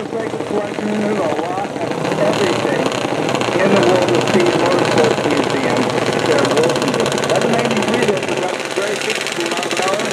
motorcycle collection of a lot of everything in the World of Speed Motorsports Museum there will be That's 93 there for about very 60 miles an hour.